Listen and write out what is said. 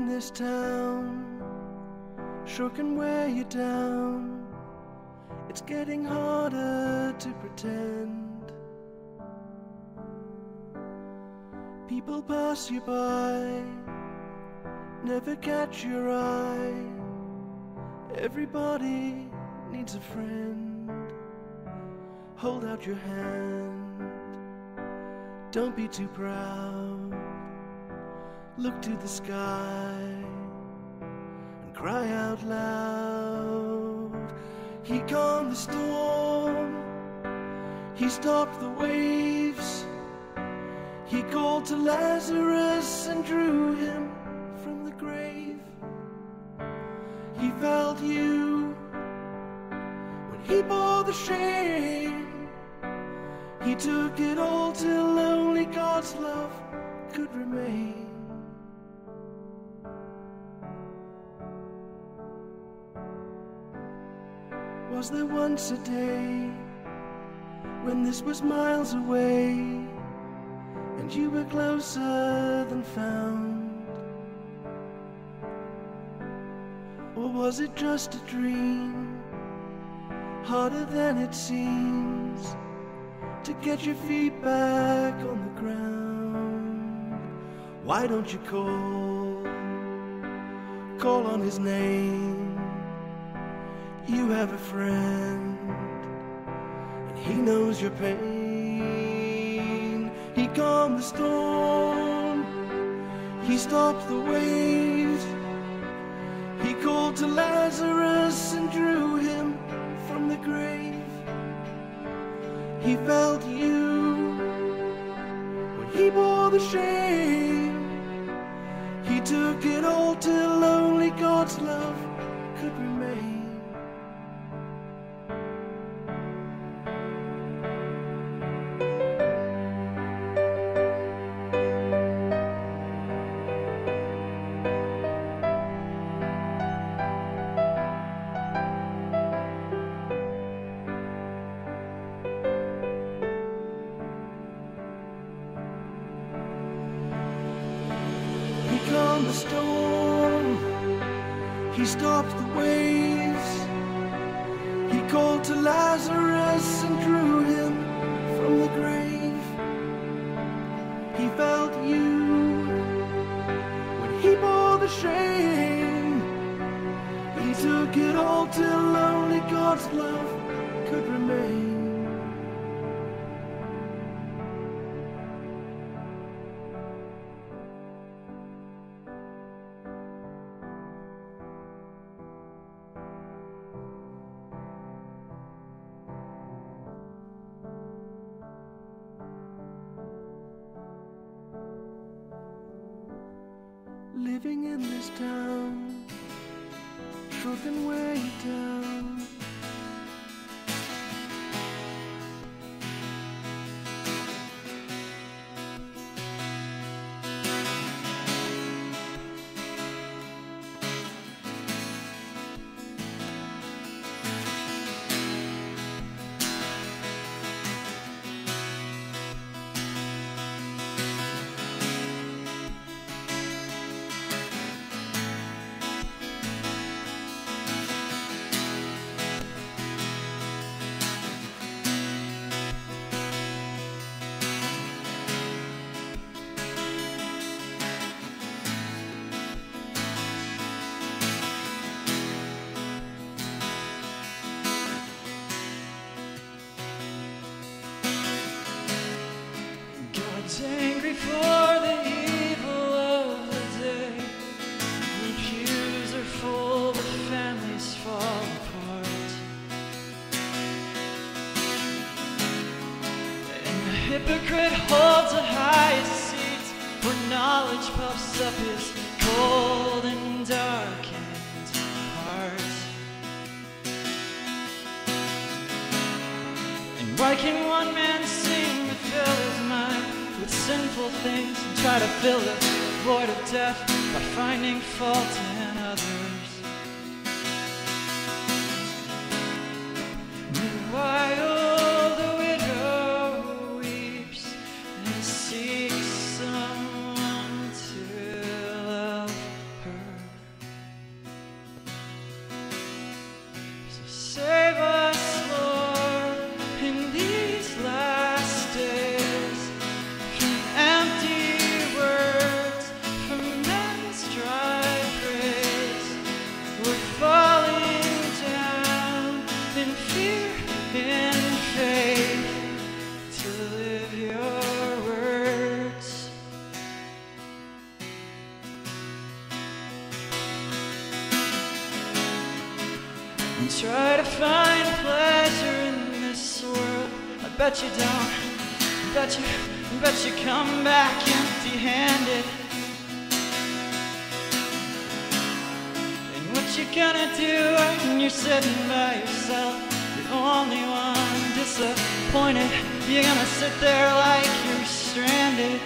In this town sure can wear you down. It's getting harder to pretend. People pass you by, never catch your eye. Everybody needs a friend. Hold out your hand, don't be too proud. Look to the sky and cry out loud. He calmed the storm, he stopped the waves. He called to Lazarus and drew him from the grave. He felt you when he bore the shame. He took it all till only God's love could remain. Was there once a day when this was miles away and you were closer than found? Or was it just a dream, harder than it seems, to get your feet back on the ground? Why don't you call, call on his name? You have a friend, and he knows your pain. He calmed the storm, he stopped the waves. He called to Lazarus and drew him from the grave. He felt you when he bore the shame. He took it all till only God's love could remain. He the storm. He stopped the waves. He called to Lazarus and drew him from the grave. He felt you when he bore the shame. He took it all till only God's love could remain. This town can wear down. Hypocrite holds the highest seat where knowledge puffs up his cold and darkened heart. And why can one man sinful things and try to fill the void of death by finding fault try to find pleasure in this world. I bet you don't. I bet you, I bet you come back empty-handed. And what you gonna do when you're sitting by yourself? The only one disappointed. You're gonna sit there like you're stranded.